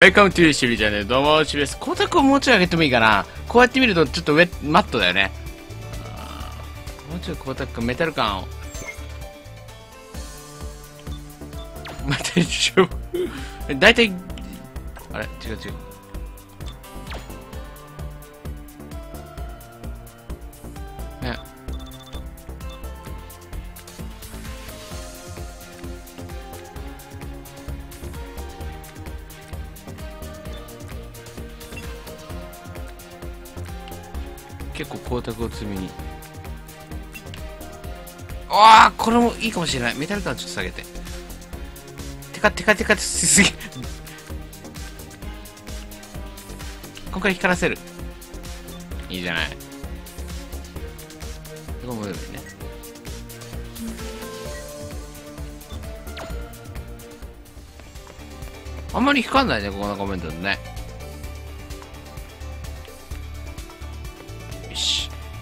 Welcome to シリチャンネルどうも、シリです。光沢をもうちょい上げてもいいかなこうやって見るとちょっとウェ、マットだよね。もうちょい光沢感、メタル感を。また一緒。だいたい、あれ？違う違う。結構光沢を積みに。ああこれもいいかもしれない。メタル感ちょっと下げて。テカテカテカしすぎ今回光らせる。いいじゃない。これもいいね。あんまり光んないねここのコメントね。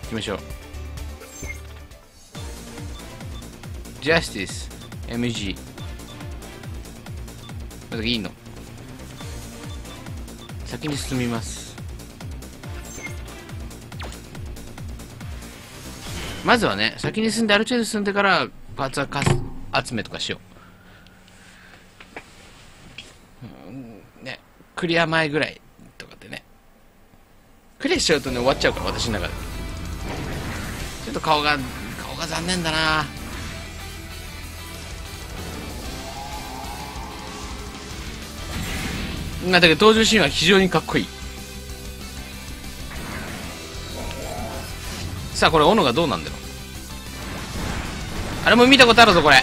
行きましょう。Justice MG まだいいの？先に進みます。まずはね先に進んである程度進んでからパーツはかす集めとかしよう。うんねクリア前ぐらいとかってね。クリアしちゃうとね終わっちゃうから私の中で。と顔が顔が残念だな。だけど登場シーンは非常にかっこいい。さあこれ斧がどうなんだろう。あれも見たことあるぞこれ。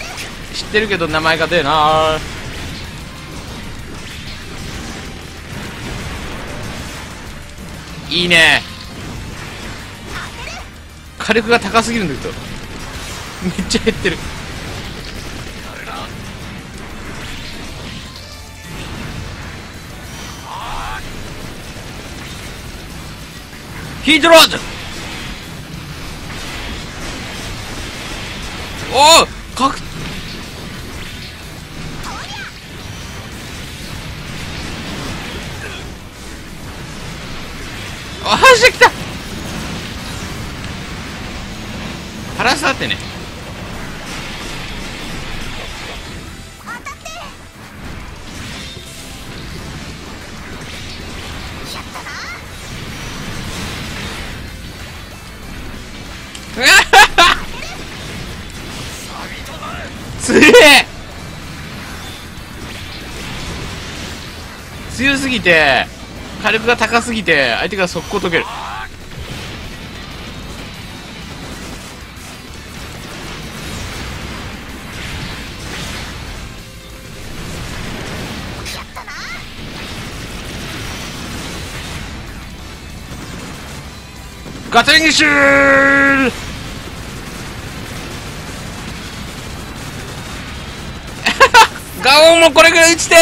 知ってるけど名前が出るないいね。火力が高すぎるんだけど。めっちゃ減ってる。ヒートローズ。おおかくあ走ってきた。ハラスだってね 強すぎて火力が高すぎて相手が速攻解けるガトリンシューガオンもこれぐらい打ちて。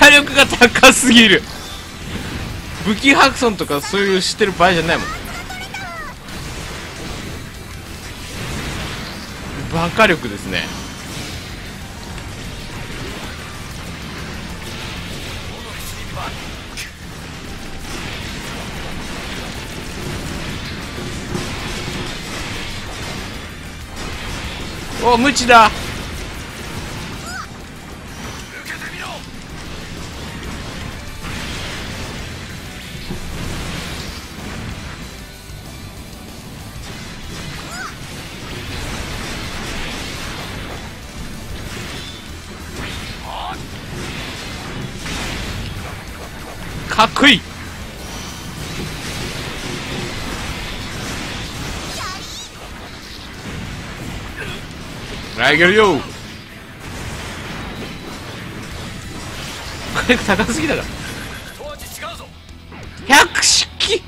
火力が高すぎる。武器ハクソンとかそういう知ってる場合じゃないもん。バカ力ですね。お無知だ。かっこいい。あげるよ。火力高すぎだから。百式。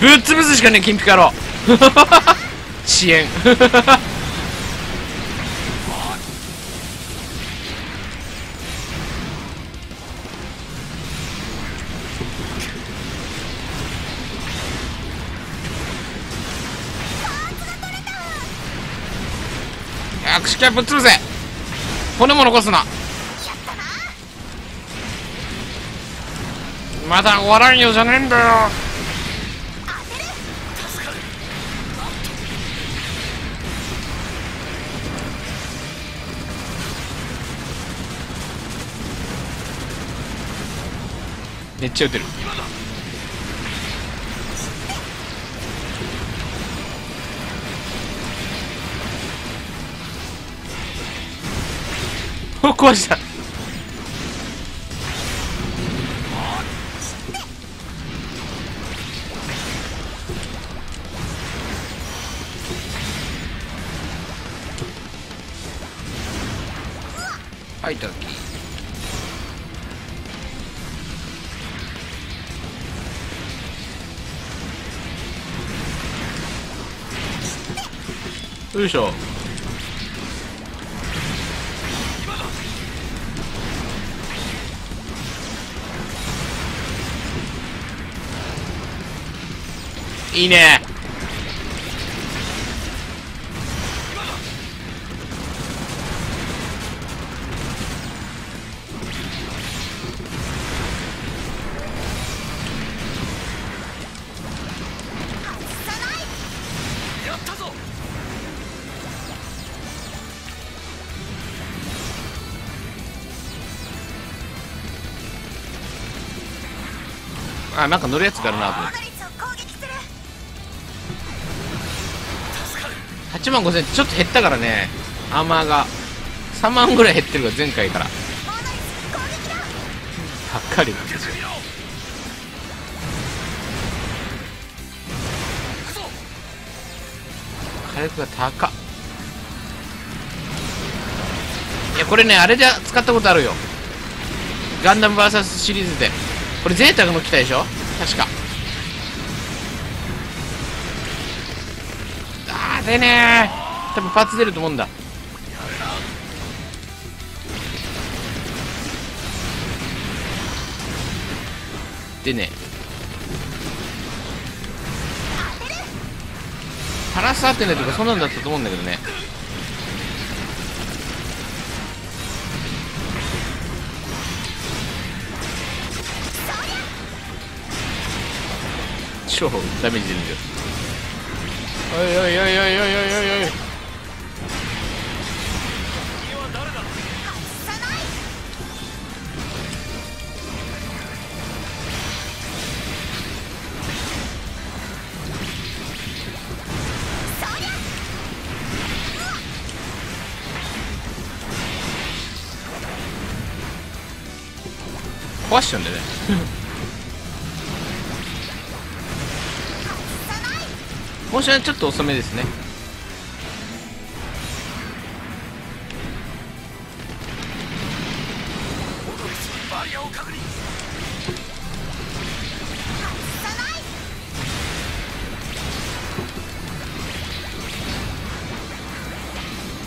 ぶっ潰すしかねえ金ピカ野郎 遅延。握手券ぶっ潰せ。骨も残すな。まだ終わらんよじゃねえんだよ。めっちゃ撃てる。壊した。はいたきよいしょいいね。あなんか乗るやつがあるなと思って。8万5000ちょっと減ったからね。アーマーが3万ぐらい減ってるから前回から。モノリス攻撃だばっかり。なんですよ火力が高いやこれねあれで使ったことあるよ。ガンダム VS シリーズで。これゼータがの来たでしょ？確か。あー出ねー多分パーツ出ると思うんだ。でねパラス当てないとかそんなんだったと思うんだけどね。超ダメージ出るんだよ。おいおいおいおいおいおいおいんだよね。もしはちょっと遅めですね。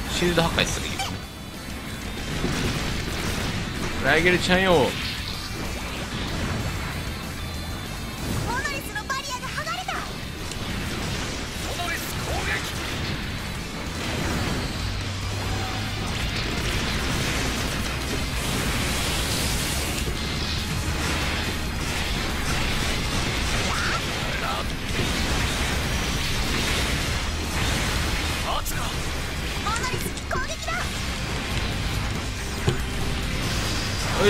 シールド破壊する。よライゲルちゃんよ。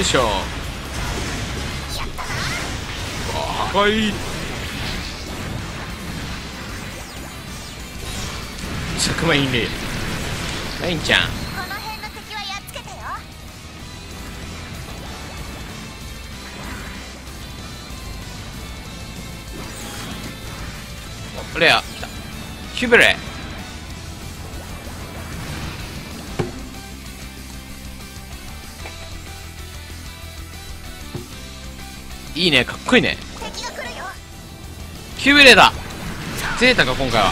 いしょかい着マインい。いねラインちゃん。レア来た。キュブレいいね。かっこいいね。キューブレーダー。ゼータか今回は。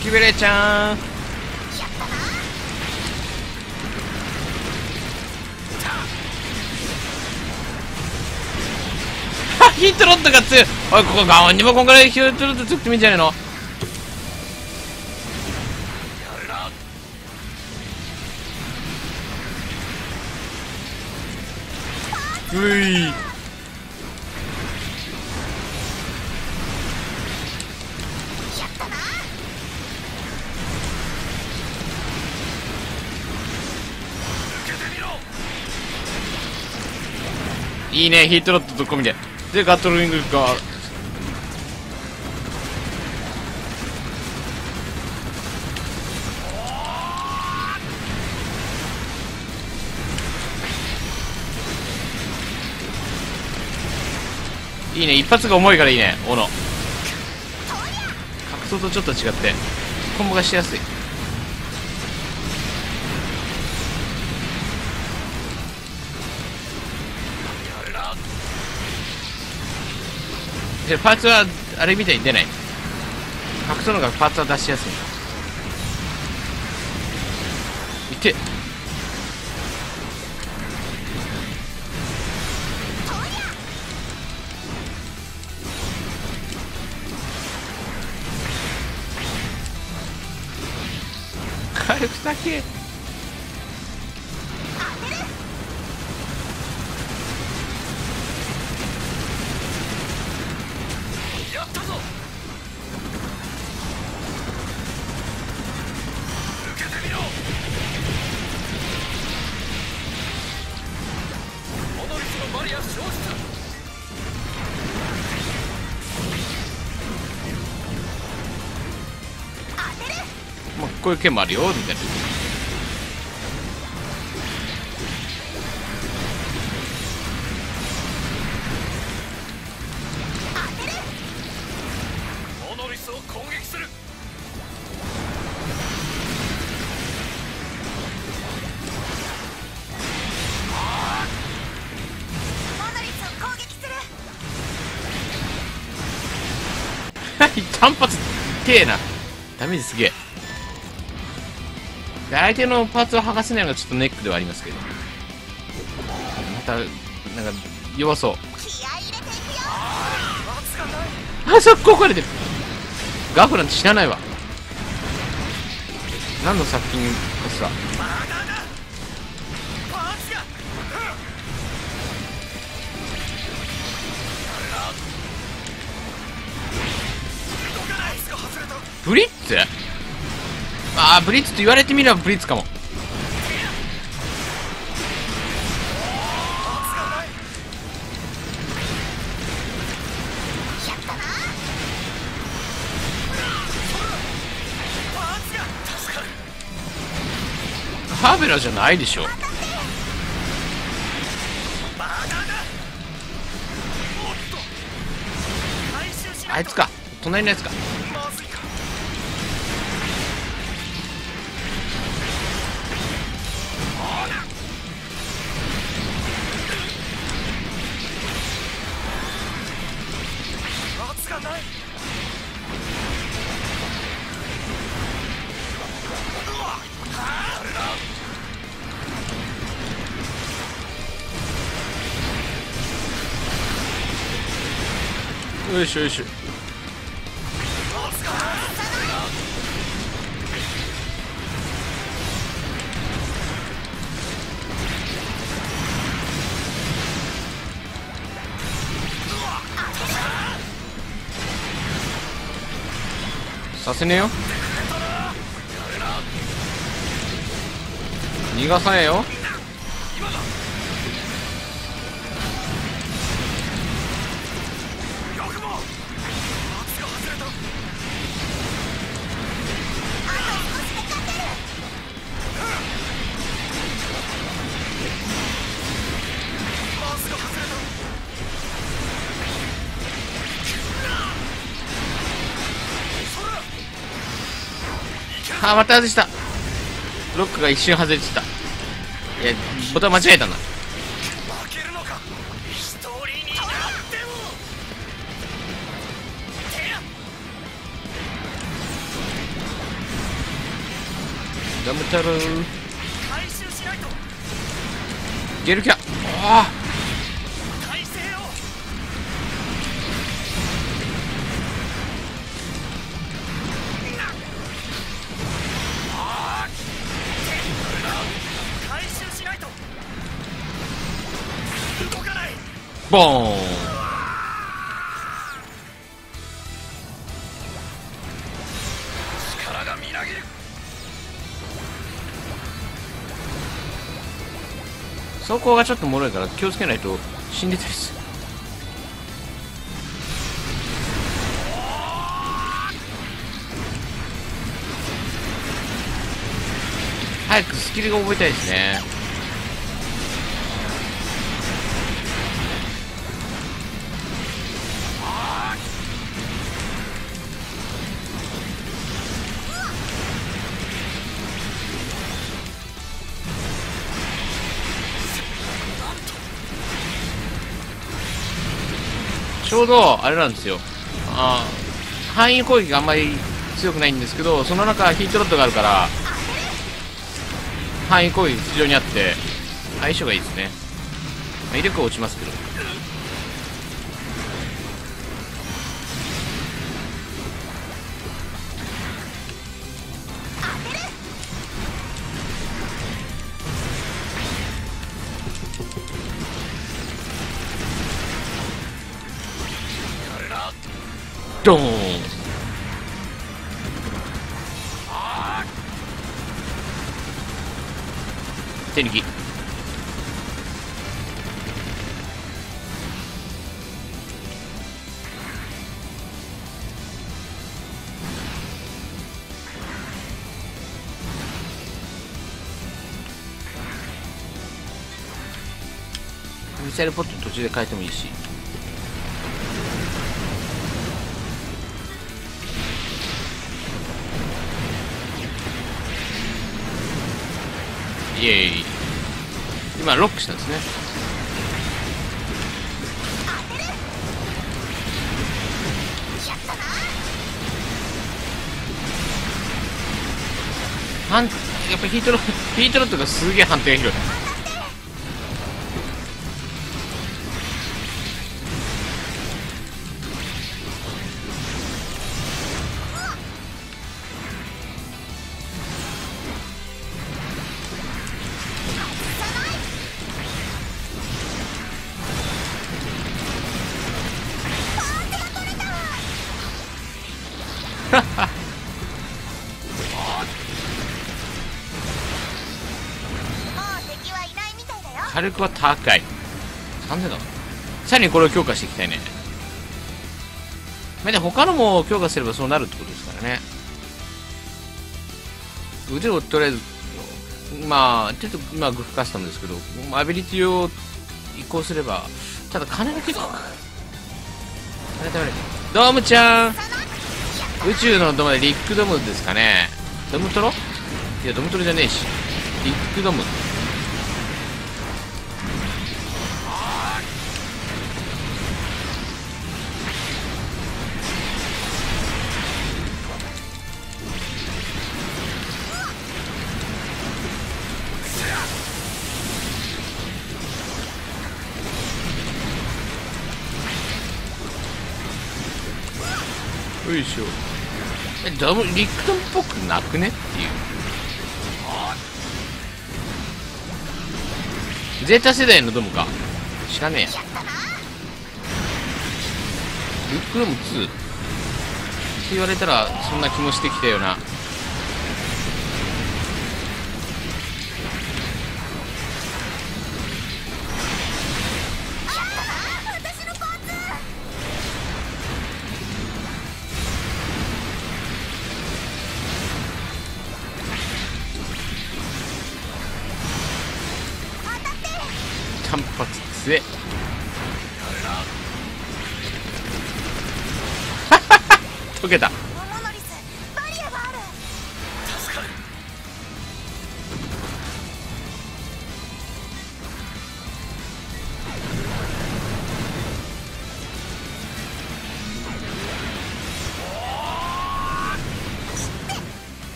キューブレーちゃん。ヒートロッドが強い。おいここガオンにもこんぐらいヒートロッド強くてもいいんじゃないの？うい。いいねヒートロッドと込みで。でガトリングが。いいね。一発が重いからいいね。斧。格闘とちょっと違って。コンボがしやすい。パーツはあれみたいに出ない。格闘のがパーツは出しやすい。いて。回復だけ。こういう剣もあるよみたいな。モノリスを攻撃する。モノリスを攻撃する。は い単発 てえな。ダメージすげえで相手のパーツを剥がせないのがちょっとネックではありますけど。またなんか弱そう。あ速攻壊れてるガフなんて知らないわ。何の作品かさまああブリッツと言われてみればブリッツかも。パーツがないやったなパーベラじゃないでしょ。あいつか。隣のやつか。よいしょよいしょ。させねえよ。逃がさねえよ。あまた外したロックが一瞬外れてた。いやボタン間違えたな。ダムタル回収しないとゲルキャ。あボーン。力がみなぎる。走行がちょっと脆いから気をつけないと死んでたりする。早くスキルが覚えたいですね。ょうどあれなんですよ。あ範囲攻撃があんまり強くないんですけどその中ヒートロッドがあるから範囲攻撃非常にあって相性がいいですね、まあ威力は落ちますけど。ドーン。手抜き。ミサイルポット途中で変えてもいいし。今ロックしたんですね。やっぱヒートロヒートロットがすげえ判定が広い。火力は高い。3000ださらにこれを強化していきたいね。まあで他のも強化すればそうなるってことですからね。腕をとりあえずまあちょっと今グフカスタムですけどアビリティを移行すればただ金が結構金貯めないドームちゃん。宇宙のドームリックドームですかね。ドムトロ？いやドムトロじゃねえし。リックドーム。しょえダブリクトンっぽくなくね？っていう。ゼータ世代のドムか。知らねえや。リックドム2って言われたらそんな気もしてきたよな。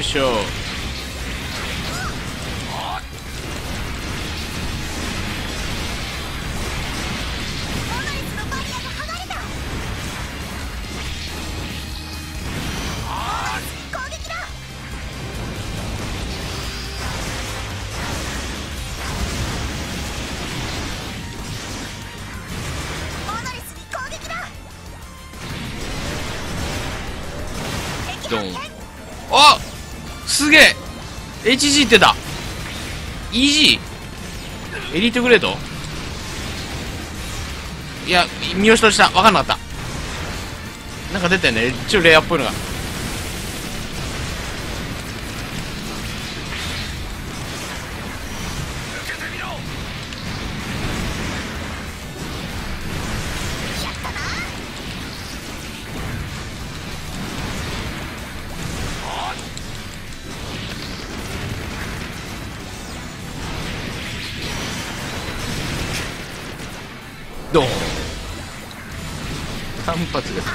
いしょすげえ。HG ってた。EG? エリートグレードいや見落とした。わかんなかった。なんか出たよね。一応レアっぽいのが。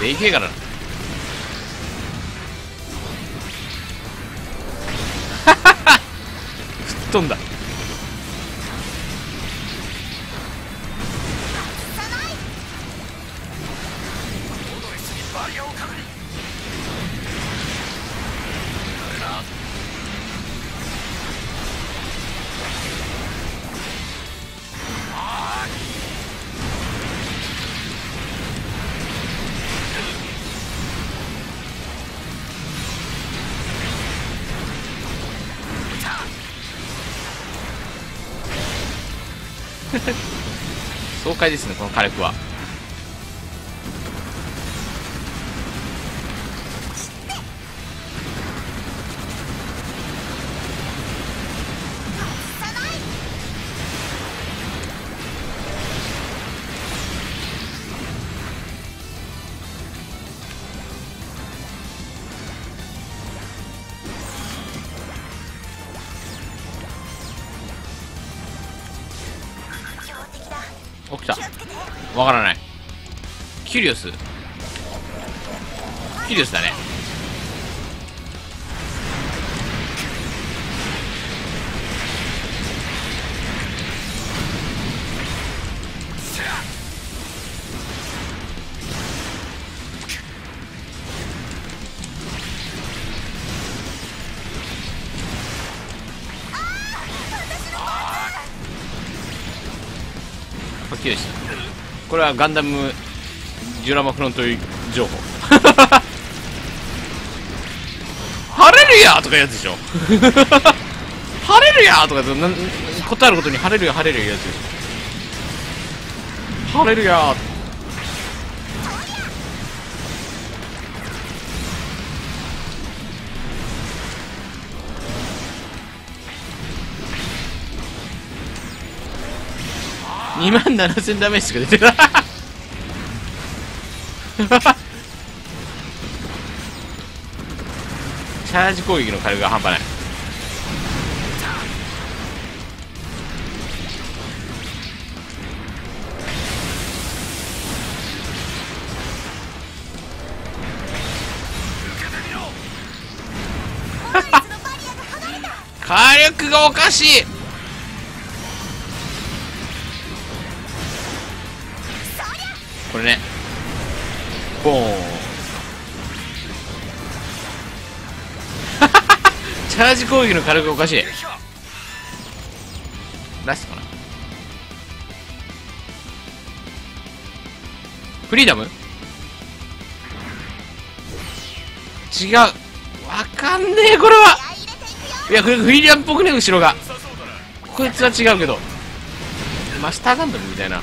でけえからな。吹っ飛んだ。爽快ですねこの火力は。リオス。キリオスだね。これはガンダムジュラマフロント情報。晴れるやとかやつでしょ。晴れるやとかなん答えることに晴れるや晴れるややつ。でしょ晴れるや2万7000ダメージしか出てない。チャージ攻撃の火力が半端ない。火力がおかしい撃の火力おかしい。ラストかなフリーダム？違う。わかんねえこれは。いやフリーダムっぽくね後ろが。こいつは違うけど。マスターガンダムみたいな。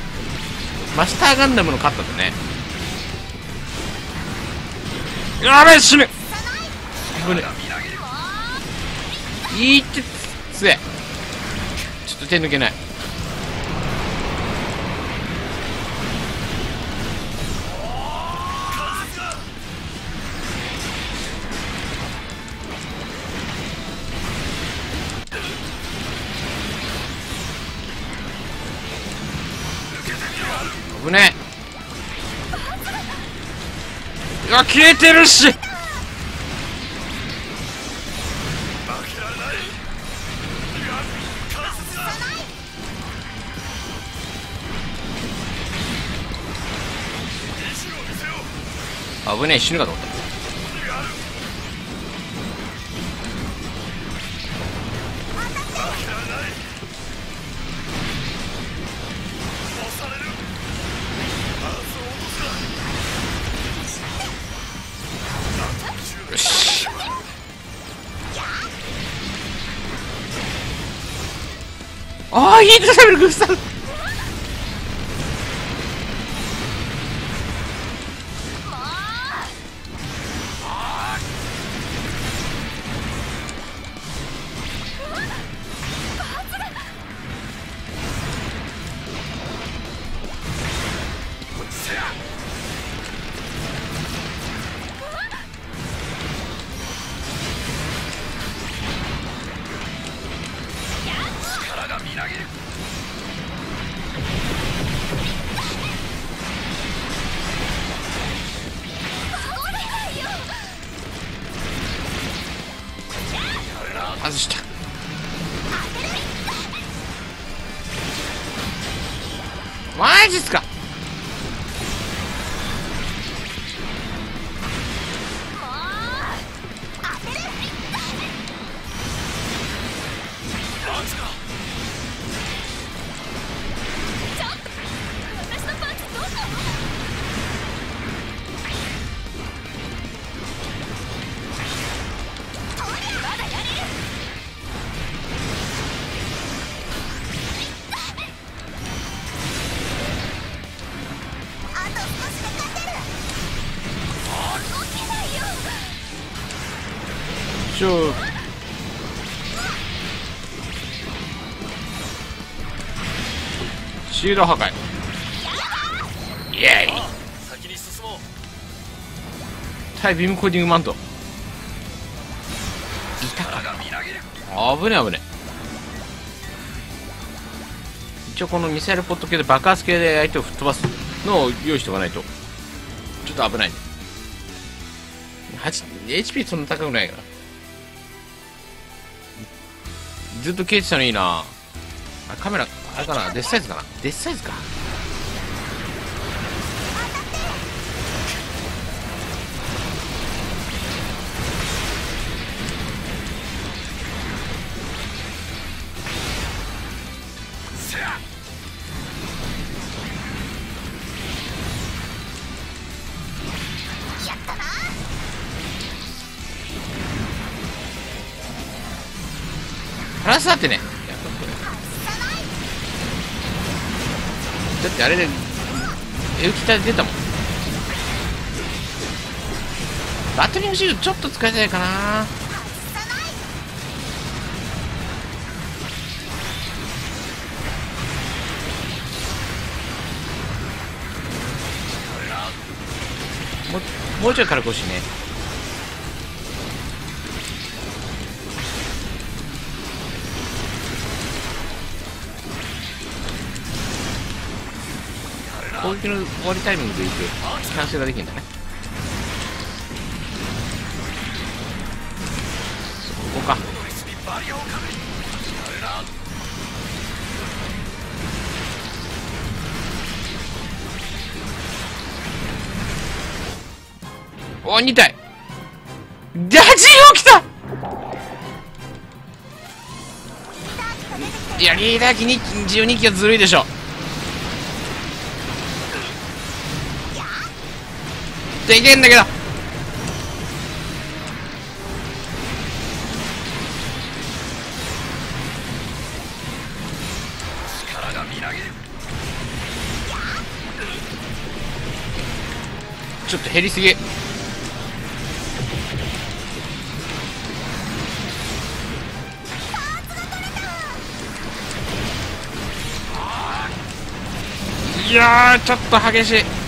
マスターガンダムのカッターだね。やべえ死ぬ。危ねえ。いいってつえちょっと手抜けない。危ねえ。うわ消えてるし。危ねえ死ぬかと思った。ああ、いいですね、グあと少しで勝てる動けないよちょシール破壊。イエーイ。先に進もう対ビームコーディングマント。力がみな危ね危ね一応このミサイルポット系で爆発系で相手を吹っ飛ばす。のを用意しておかないと。ちょっと危ない。HP そんな高くないから。ずっと消えてたのいいな。カメラあれかな？デスサイズかな？デスサイズか。出たもん。バッテリングシールちょっと使いたいかな。もうもうちょい軽く欲しいね。攻撃の終わりタイミングでいく。キャンセルができるんだね。そこか。お2体。ダジオ来た。いやリーダー機に12機はずるいでしょ。でけんだけど。ちょっと減りすぎ。いやーちょっと激しい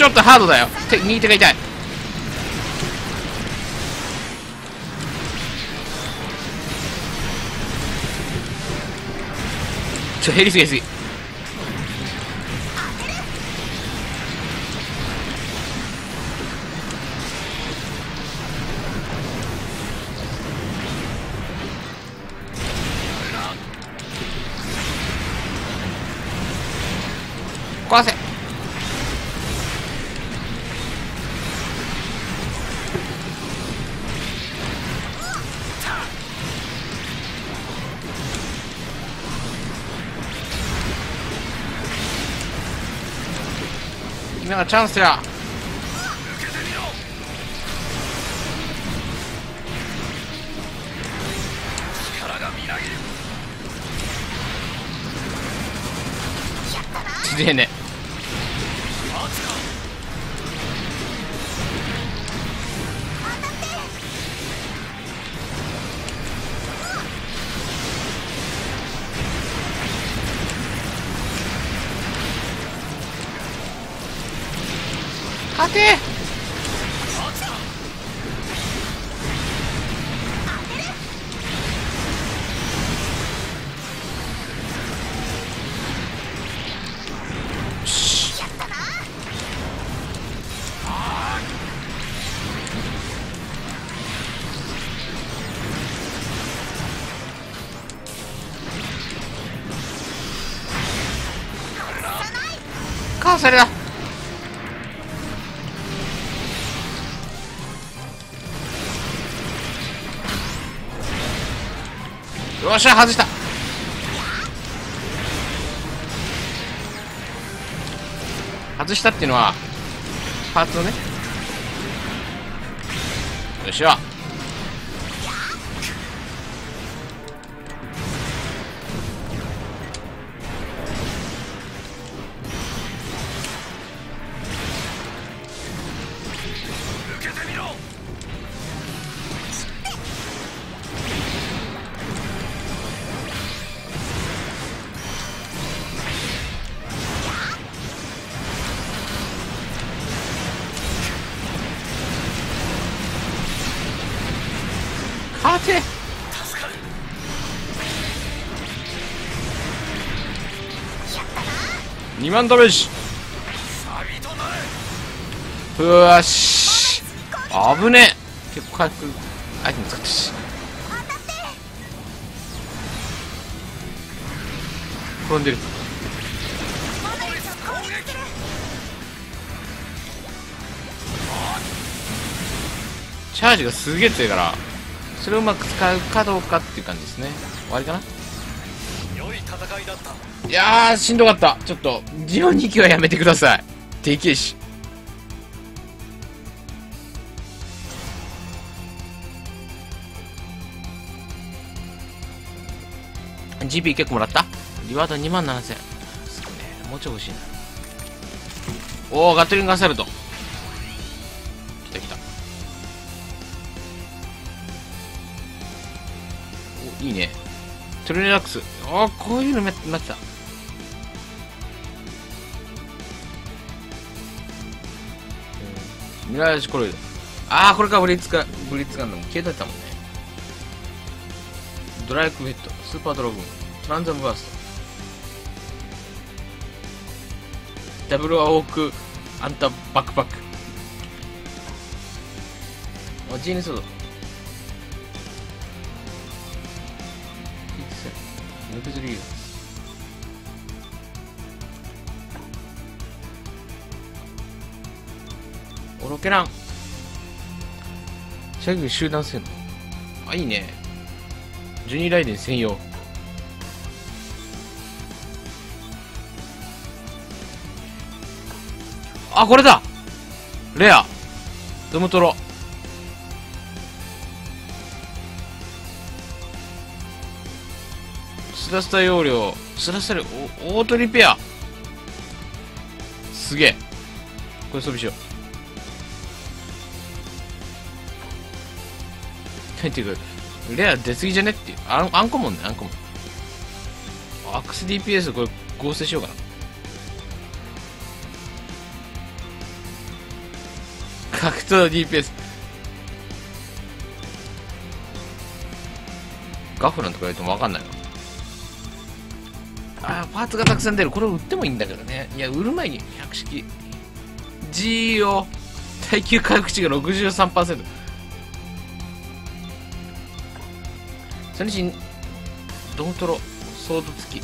ちょっとハードだよ。手右手が痛い。ちょ減りすぎ減りすぎチャンスや。えね 圧か勝て圧かかそれだよっしゃ外した。外したっていうのはパーツをね。よっしゃ。2万ダメージうわし。危ねえ。結構回復アイテム使ってし。転んでる。チャージがすげえ強いからそれをうまく使うかどうかっていう感じですね。終わりかな。良い戦いだった。いやーしんどかった。ちょっとジオ2機はやめてください。でけえし。GP 結構もらった？リワード2万7000少ね。もうちょい欲しいな。おおガトリンガンサルト。来た来た。おいいね。トルネラックス。ああこういうの待って待ってた。ミラージュコロイド。ああこれかブリッツかブリッツガンダム。消えてたもんね。ドライクヘッドスーパードラゴントランザムバースト。ダブルアオークアンタバックパック。あジーネソード。けずりよオロケラン射撃集団戦あいいね。ジュニーライデン専用。あこれだ。レア。ドムトロ。スラスタ容量。スラスタオートリペア。すげえ。これ装備しようっていうかレア出過ぎじゃねっていう。あんあんこもんねあんこもん。アクス DPS これ合成しようかな。格闘 DPS ガフランとか言われても分かんないわあパーツがたくさん出る。これを売ってもいいんだけどね。いや売る前に百式。G を耐久回復値が63%それにドントロソード付き。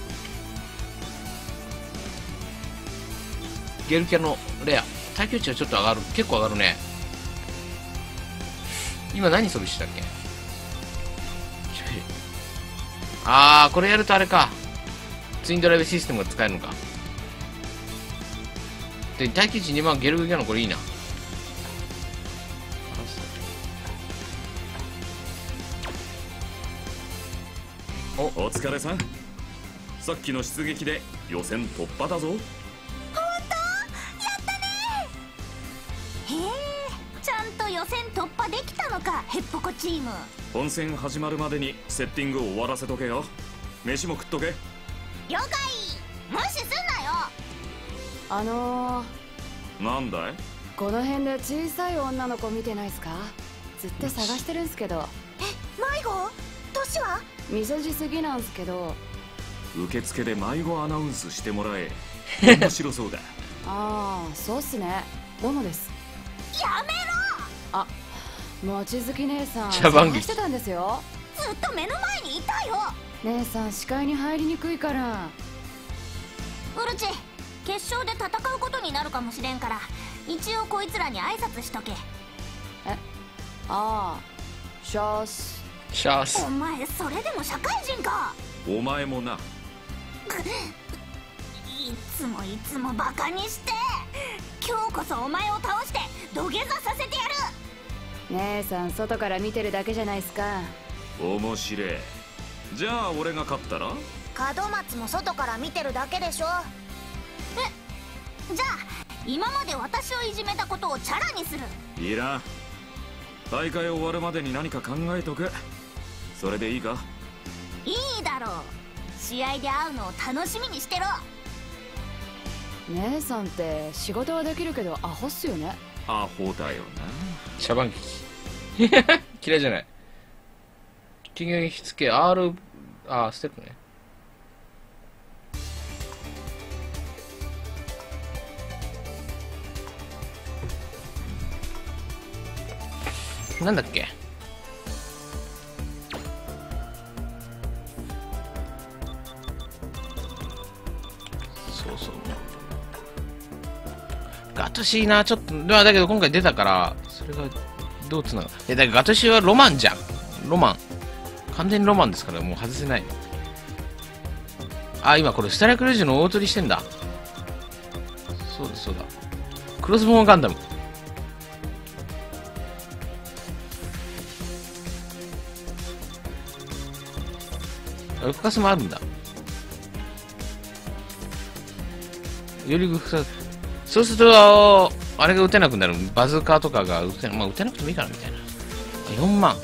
ゲルキャのレア。耐久値はちょっと上がる。結構上がるね。今何装備したっけ？あーこれやるとあれか。ツインドライブシステムが使えるのか。で耐久値2万ゲルキャのこれいいな。お疲れさん。さっきの出撃で予選突破だぞ。へえちゃんと予選突破できたのかヘッポコチーム。本戦始まるまでにセッティングを終わらせとけよ。飯も食っとけ。了解。無視すんなよ。あのー、なんだい？この辺で小さい女の子見てないっすか？ずっと探してるんすけど。迷子？年は？みそじすぎなんすけど。受付で迷子アナウンスしてもらえ。面白そうだ。ああそうっすね。ボノです。やめあ望月姉さん茶番劇探してたんですよ。ろずっと目の前にいたよ。姉さん視界に入りにくいから。ウルチ決勝で戦うことになるかもしれんから一応こいつらに挨拶しとけ。ああシャースシャースお前それでも社会人か。お前もな。いつもいつもバカにして。今日こそお前を倒して土下座させてやる。姉さん外から見てるだけじゃないっすか。面白えじゃあ俺が勝ったら？門松も外から見てるだけでしょ。えじゃあ今まで私をいじめたことをチャラにする。いらん。大会終わるまでに何か考えとくそれでいいか？いいだろう。試合で会うのを楽しみにしてろ。姉さんって仕事はできるけどアホっすよね。アホだよ茶番劇 嫌いじゃない。金額しつけ R あステップね。なんだっけ？トシーな、ちょっと、まあだけど今回出たから、それがどうつながる？え、だからガトシーはロマンじゃん。ロマン。完全にロマンですから、もう外せない。あ、今これスタラクルージュの大取りしてんだ。そうだそうだ。クロスボーンガンダム。あ、復活もあるんだ。より復活。そうすると、あれが撃てなくなる。バズーカーとかが撃てまあ撃てなくてもいいかな、みたいな。4万。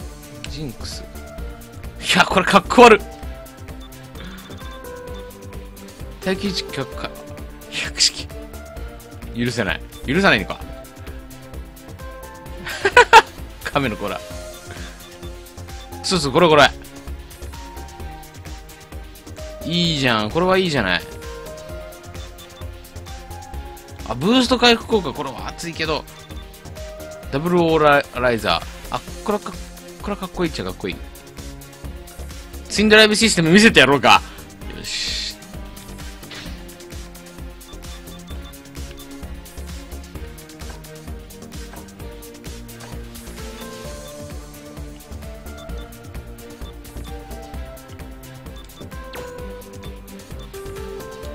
ジンクス。いや、これかっこ悪い。耐久値許可。百式。許せない。許さないのか。亀の甲羅。そうそう、これこれ。いいじゃん。これはいいじゃない。あ、ブースト回復効果、これは熱いけど、ダブルオーラライザー。あ、これはか、これはかっこいいっちゃかっこいい。ツインドライブシステム見せてやろうか。よし。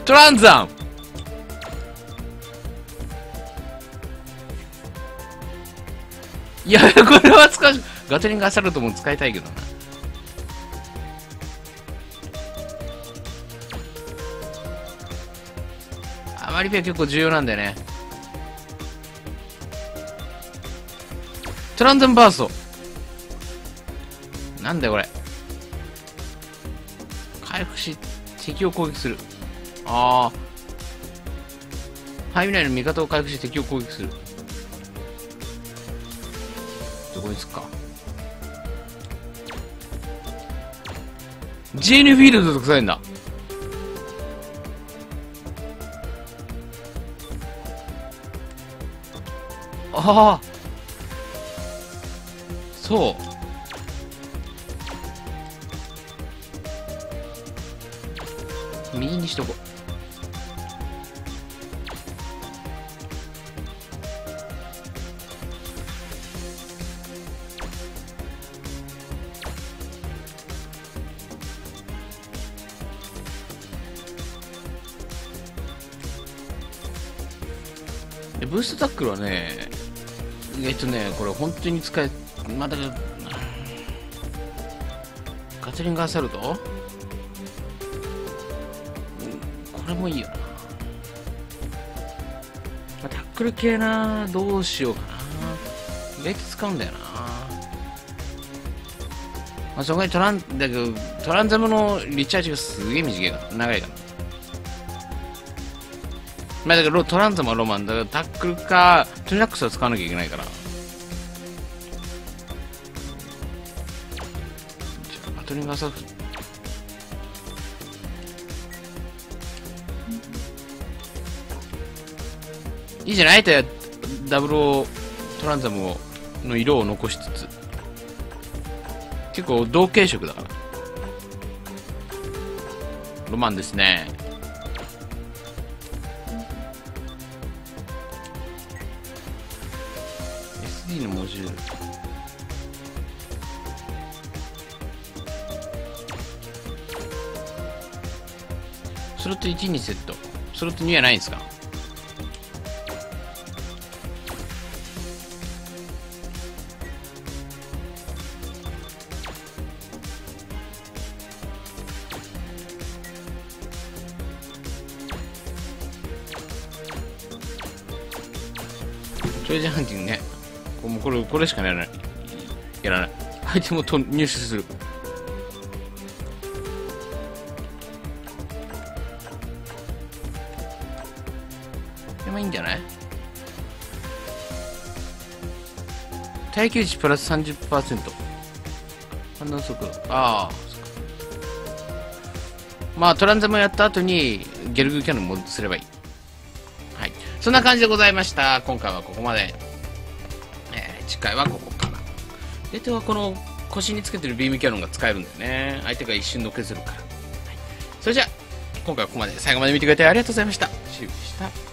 トランザンいや、これは使う。ガトリングアサルトも使いたいけどな。あマリピは結構重要なんだよね。トランザンバースト。なんだよこれ。回復し、敵を攻撃する。ああ。範囲内の味方を回復し敵を攻撃する。ジーヌフィールドとかさえんだ。ああ。そう。右にしとこう。ブーストタックルはね意外とねこれ本当に使えまだガトリングアサルトこれもいいよな、タックル系などうしようかな。意外と使うんだよな。まあ、そこにトラン、だけど、トランザムのリチャージがすげえ短いから、長いから。まあだけど、トランザムはロマンだから、タックルか、トリナックスは使わなきゃいけないから。じゃあ、バトリングアサフ。いいじゃない？あえて、ダブルオトランザムをの色を残しつつ。結構同系色だからロマンですね「SD のモジュール」スロット1にセット。スロット2はないんですか？これ、しかやらない。やらない。アイテムを入手する。でもいいんじゃない？耐久値プラス30%。反応速度。ああ、まあ、トランザムやった後に、ゲルグキャノンもすればいい。はい。そんな感じでございました。今回はここまで。次回はここから。で手はこの腰につけてるビームキャノンが使えるんだよね。相手が一瞬のけずるから。はい。それじゃあ、今回はここまで。最後まで見てくれてありがとうございました。シュウでした。